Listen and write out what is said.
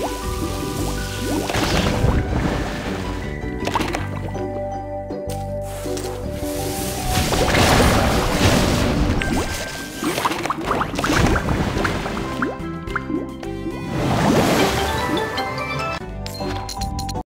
Bye.